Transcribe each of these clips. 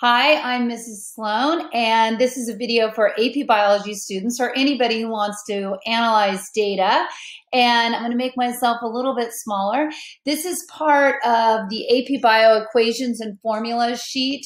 Hi, I'm Mrs. Sloan, and this is a video for AP Biology students or anybody who wants to analyze data. And I'm going to make myself a little bit smaller. This is part of the AP Bio equations and formulas sheet.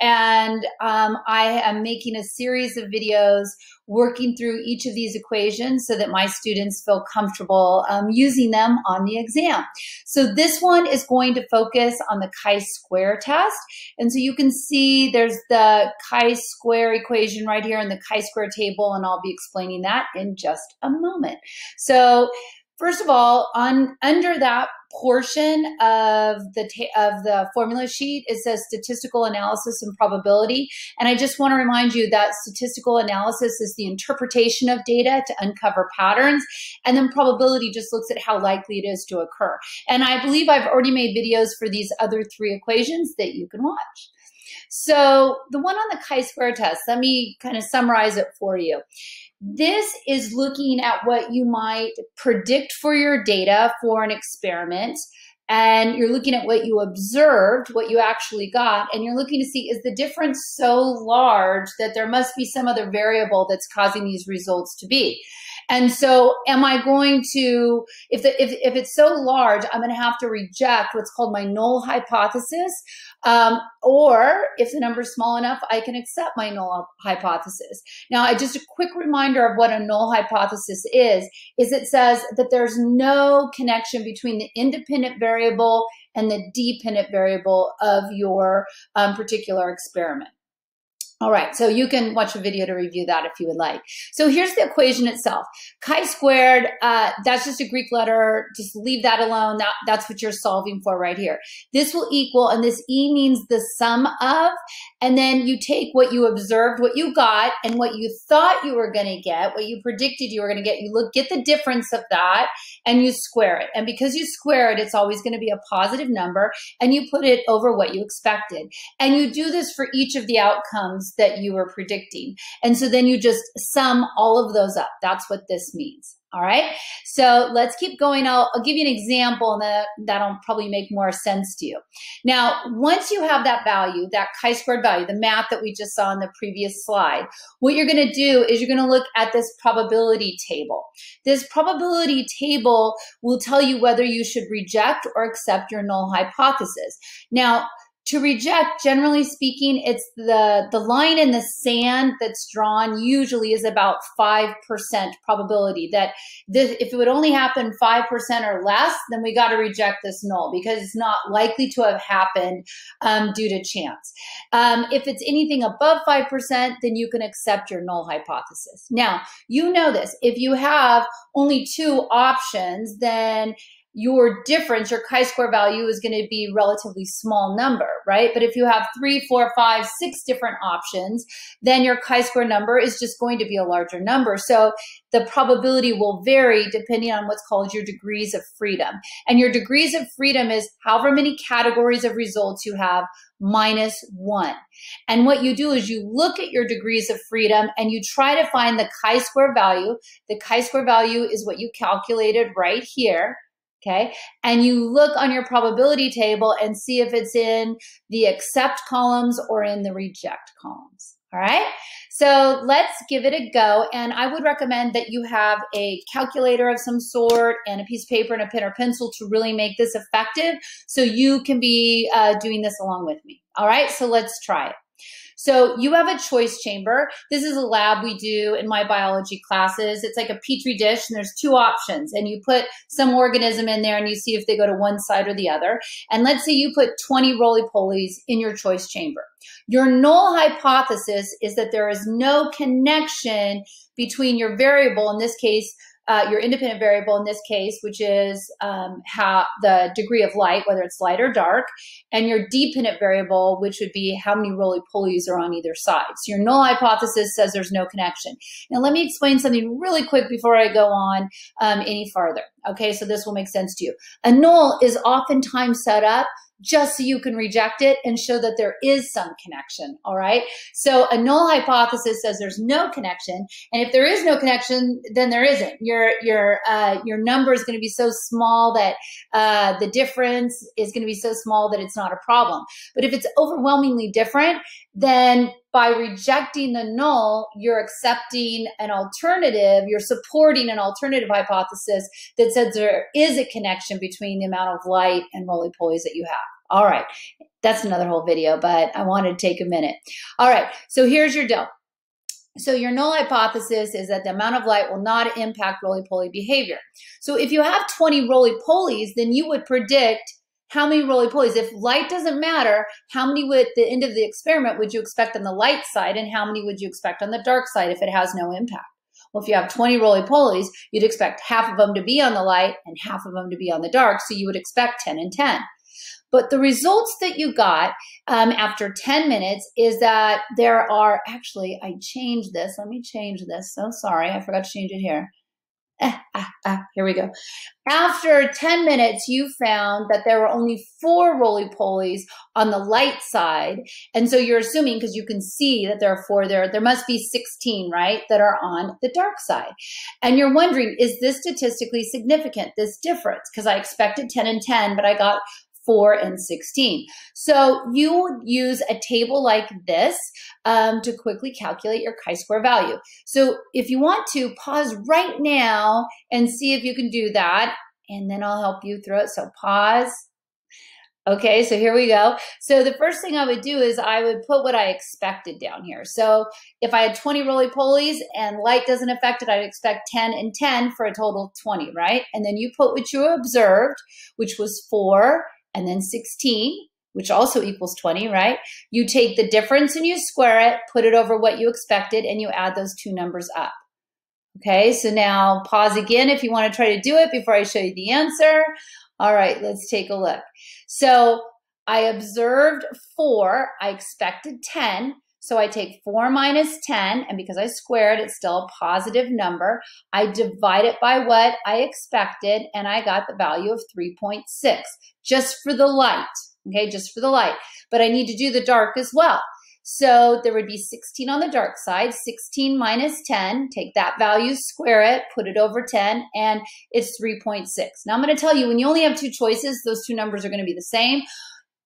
And um, I am making a series of videos working through each of these equations so that my students feel comfortable um, using them on the exam. So this one is going to focus on the chi-square test. And so you can see there's the chi-square equation right here in the chi-square table, and I'll be explaining that in just a moment. So First of all, on under that portion of the of the formula sheet, it says statistical analysis and probability. And I just want to remind you that statistical analysis is the interpretation of data to uncover patterns, and then probability just looks at how likely it is to occur. And I believe I've already made videos for these other three equations that you can watch. So the one on the chi-square test, let me kind of summarize it for you. This is looking at what you might predict for your data for an experiment. And you're looking at what you observed, what you actually got, and you're looking to see is the difference so large that there must be some other variable that's causing these results to be. And so am I going to, if, the, if, if it's so large, I'm going to have to reject what's called my null hypothesis. Um, or if the number is small enough, I can accept my null hypothesis. Now, I just a quick reminder of what a null hypothesis is, is it says that there's no connection between the independent variable and the dependent variable of your um, particular experiment. All right, so you can watch a video to review that if you would like. So here's the equation itself. Chi squared, uh, that's just a Greek letter. Just leave that alone. That, that's what you're solving for right here. This will equal, and this E means the sum of, and then you take what you observed, what you got, and what you thought you were going to get, what you predicted you were going to get. You look, get the difference of that, and you square it. And because you square it, it's always going to be a positive number, and you put it over what you expected. And you do this for each of the outcomes that you were predicting. And so then you just sum all of those up. That's what this means. All right. So let's keep going. I'll, I'll give you an example that, that'll probably make more sense to you. Now, once you have that value, that chi-squared value, the math that we just saw in the previous slide, what you're going to do is you're going to look at this probability table. This probability table will tell you whether you should reject or accept your null hypothesis. Now, to reject generally speaking it's the the line in the sand that's drawn usually is about 5% probability that this, if it would only happen 5% or less then we got to reject this null because it's not likely to have happened um, due to chance. Um, if it's anything above 5% then you can accept your null hypothesis. Now you know this if you have only two options then your difference, your chi-square value is going to be relatively small number, right? But if you have three, four, five, six different options, then your chi-square number is just going to be a larger number. So the probability will vary depending on what's called your degrees of freedom. And your degrees of freedom is however many categories of results you have minus one. And what you do is you look at your degrees of freedom and you try to find the chi-square value. The chi-square value is what you calculated right here Okay. And you look on your probability table and see if it's in the accept columns or in the reject columns. All right. So let's give it a go. And I would recommend that you have a calculator of some sort and a piece of paper and a pen or pencil to really make this effective so you can be uh, doing this along with me. All right. So let's try it. So you have a choice chamber. This is a lab we do in my biology classes. It's like a petri dish and there's two options and you put some organism in there and you see if they go to one side or the other. And let's say you put 20 roly-polies in your choice chamber. Your null hypothesis is that there is no connection between your variable, in this case, uh, your independent variable in this case, which is um, how the degree of light, whether it's light or dark, and your dependent variable, which would be how many roly-polies are on either side. So your null hypothesis says there's no connection. Now let me explain something really quick before I go on um, any farther. Okay, so this will make sense to you. A null is oftentimes set up just so you can reject it and show that there is some connection. All right. So a null hypothesis says there's no connection. And if there is no connection, then there isn't. Your, your, uh, your number is going to be so small that uh, the difference is going to be so small that it's not a problem. But if it's overwhelmingly different, then by rejecting the null, you're accepting an alternative, you're supporting an alternative hypothesis that says there is a connection between the amount of light and roly-polies that you have. All right, that's another whole video, but I wanted to take a minute. All right, so here's your deal. So your null hypothesis is that the amount of light will not impact roly-poly behavior. So if you have 20 roly-polies, then you would predict how many roly-polies. If light doesn't matter, how many would, at the end of the experiment, would you expect on the light side and how many would you expect on the dark side if it has no impact? Well, if you have 20 roly-polies, you'd expect half of them to be on the light and half of them to be on the dark. So you would expect 10 and 10. But the results that you got um, after 10 minutes is that there are actually, I changed this. Let me change this. So sorry, I forgot to change it here. Eh, ah, ah, here we go. After 10 minutes, you found that there were only four roly-polies on the light side. And so you're assuming, because you can see that there are four there, there must be 16, right, that are on the dark side. And you're wondering, is this statistically significant, this difference? Because I expected 10 and 10, but I got 4 and 16. So you would use a table like this um, to quickly calculate your chi-square value. So if you want to, pause right now and see if you can do that, and then I'll help you through it. So pause. Okay, so here we go. So the first thing I would do is I would put what I expected down here. So if I had 20 roly-polies and light doesn't affect it, I'd expect 10 and 10 for a total of 20, right? And then you put what you observed, which was 4 and then 16, which also equals 20, right? You take the difference and you square it, put it over what you expected, and you add those two numbers up. Okay, so now pause again if you want to try to do it before I show you the answer. All right, let's take a look. So I observed 4, I expected 10, so I take 4 minus 10, and because I squared, it's still a positive number. I divide it by what I expected, and I got the value of 3.6, just for the light, okay, just for the light. But I need to do the dark as well. So there would be 16 on the dark side, 16 minus 10, take that value, square it, put it over 10, and it's 3.6. Now I'm gonna tell you, when you only have two choices, those two numbers are gonna be the same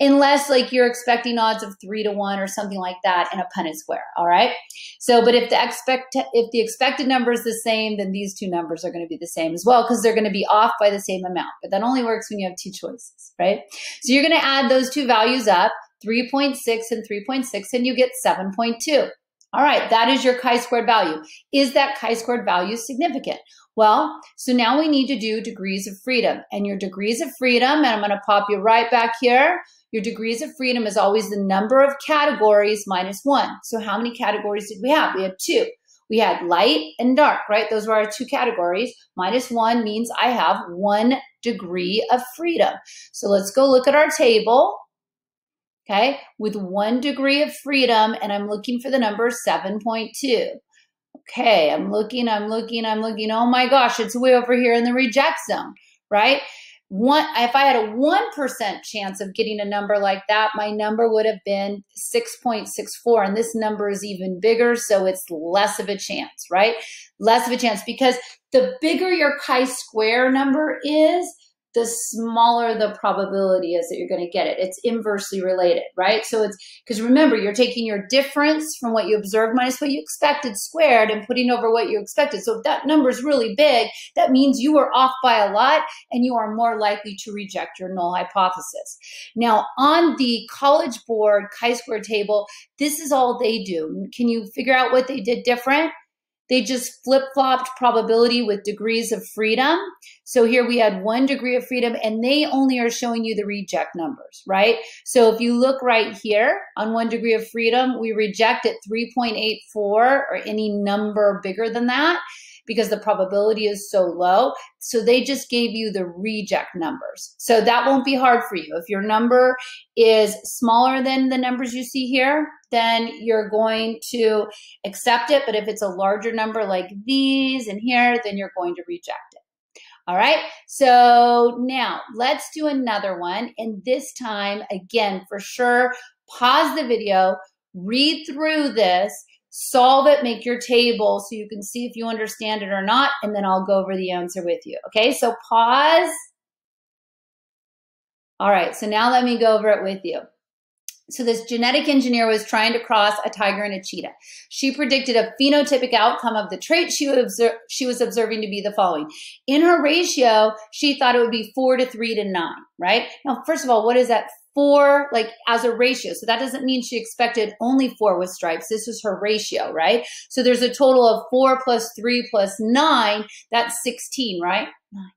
unless like you're expecting odds of three to one or something like that in a Punnett square. All right. So, but if the expect if the expected number is the same, then these two numbers are going to be the same as well because they're going to be off by the same amount. But that only works when you have two choices, right? So you're going to add those two values up, 3.6 and 3.6, and you get 7.2. All right, that is your chi-squared value. Is that chi-squared value significant? Well, so now we need to do degrees of freedom. And your degrees of freedom, and I'm going to pop you right back here. Your degrees of freedom is always the number of categories minus one. So how many categories did we have? We had two. We had light and dark, right? Those were our two categories. Minus one means I have one degree of freedom. So let's go look at our table okay, with one degree of freedom, and I'm looking for the number 7.2. Okay, I'm looking, I'm looking, I'm looking. Oh my gosh, it's way over here in the reject zone, right? One, if I had a 1% chance of getting a number like that, my number would have been 6.64. And this number is even bigger, so it's less of a chance, right? Less of a chance because the bigger your chi-square number is, the smaller the probability is that you're going to get it. It's inversely related, right? So it's because remember, you're taking your difference from what you observed minus what you expected squared and putting over what you expected. So if that number is really big, that means you are off by a lot and you are more likely to reject your null hypothesis. Now, on the College Board chi-square table, this is all they do. Can you figure out what they did different? They just flip flopped probability with degrees of freedom. So here we had one degree of freedom and they only are showing you the reject numbers, right? So if you look right here on one degree of freedom, we reject at 3.84 or any number bigger than that because the probability is so low. So they just gave you the reject numbers. So that won't be hard for you. If your number is smaller than the numbers you see here, then you're going to accept it. But if it's a larger number like these and here, then you're going to reject it. All right, so now let's do another one. And this time, again, for sure, pause the video, read through this, solve it, make your table so you can see if you understand it or not, and then I'll go over the answer with you. Okay, so pause. All right, so now let me go over it with you. So this genetic engineer was trying to cross a tiger and a cheetah. She predicted a phenotypic outcome of the trait she, she was observing to be the following. In her ratio, she thought it would be four to three to nine, right? Now, first of all, what is that four, like as a ratio? So that doesn't mean she expected only four with stripes. This was her ratio, right? So there's a total of four plus three plus nine. That's 16, right? Nine.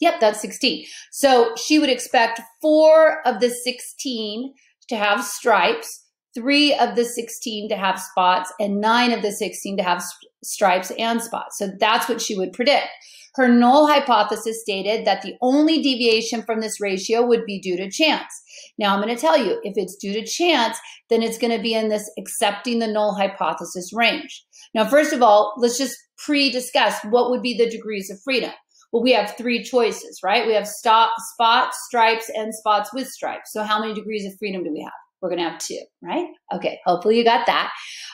Yep, that's 16. So she would expect four of the 16 to have stripes, three of the 16 to have spots, and nine of the 16 to have stripes and spots. So that's what she would predict. Her null hypothesis stated that the only deviation from this ratio would be due to chance. Now I'm going to tell you, if it's due to chance, then it's going to be in this accepting the null hypothesis range. Now, first of all, let's just pre-discuss what would be the degrees of freedom. Well, we have three choices, right? We have stop, spots, stripes, and spots with stripes. So how many degrees of freedom do we have? We're going to have two, right? Okay, hopefully you got that.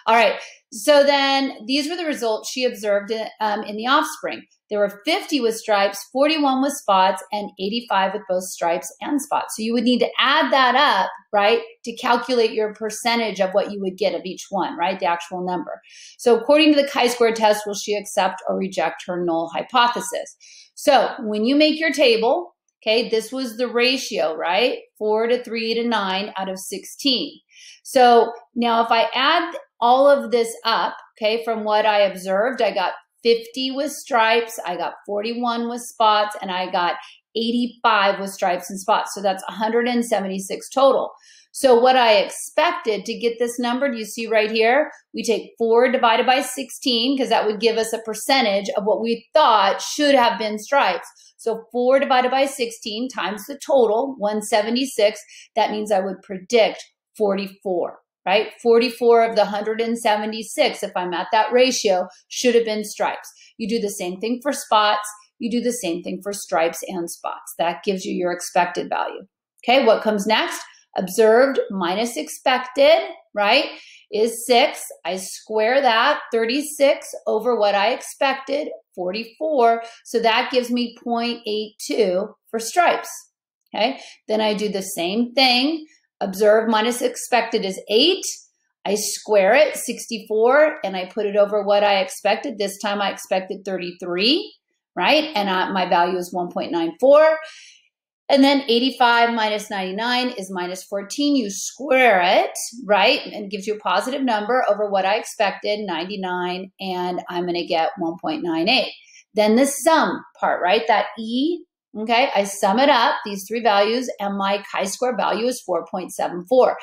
All right, so then these were the results she observed um, in the offspring. There were 50 with stripes, 41 with spots, and 85 with both stripes and spots. So you would need to add that up, right, to calculate your percentage of what you would get of each one, right, the actual number. So according to the chi-square test, will she accept or reject her null hypothesis? So when you make your table, okay, this was the ratio, right? Four to three to nine out of 16. So now if I add all of this up, okay, from what I observed, I got 50 with stripes, I got 41 with spots, and I got 85 with stripes and spots. So that's 176 total. So what I expected to get this number, do you see right here? We take 4 divided by 16 because that would give us a percentage of what we thought should have been stripes. So 4 divided by 16 times the total, 176. That means I would predict 44 right? 44 of the 176, if I'm at that ratio, should have been stripes. You do the same thing for spots. You do the same thing for stripes and spots. That gives you your expected value. Okay, what comes next? Observed minus expected, right, is 6. I square that, 36 over what I expected, 44. So that gives me 0.82 for stripes. Okay, then I do the same thing Observe minus expected is 8. I square it, 64, and I put it over what I expected. This time I expected 33, right? And I, my value is 1.94. And then 85 minus 99 is minus 14. You square it, right? And gives you a positive number over what I expected, 99, and I'm going to get 1.98. Then the sum part, right? That E Okay, I sum it up, these three values, and my chi-square value is 4.74.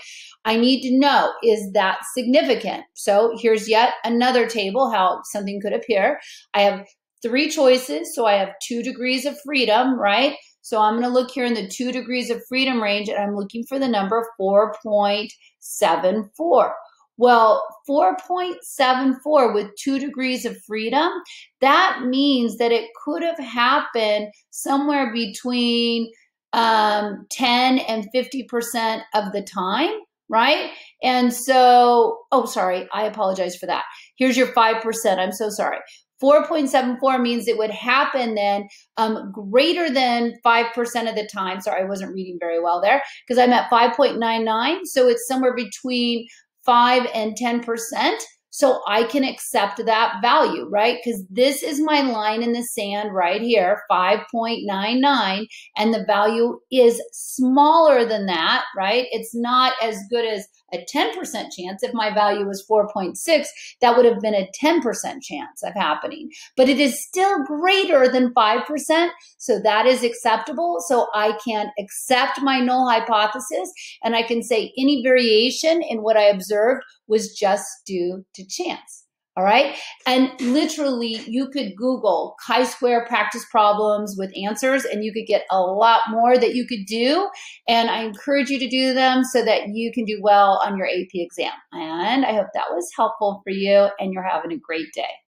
I need to know, is that significant? So here's yet another table how something could appear. I have three choices, so I have two degrees of freedom, right? So I'm going to look here in the two degrees of freedom range, and I'm looking for the number 4.74. Well, 4.74 with two degrees of freedom, that means that it could have happened somewhere between um, 10 and 50% of the time, right? And so, oh, sorry, I apologize for that. Here's your 5%. I'm so sorry. 4.74 means it would happen then um, greater than 5% of the time. Sorry, I wasn't reading very well there because I'm at 5.99. So it's somewhere between 5 and 10%. So I can accept that value, right? Because this is my line in the sand right here, 5.99, and the value is smaller than that, right? It's not as good as a 10% chance. If my value was 4.6, that would have been a 10% chance of happening. But it is still greater than 5%. So that is acceptable. So I can accept my null hypothesis and I can say any variation in what I observed was just due to chance. All right. And literally, you could Google chi square practice problems with answers, and you could get a lot more that you could do. And I encourage you to do them so that you can do well on your AP exam. And I hope that was helpful for you, and you're having a great day.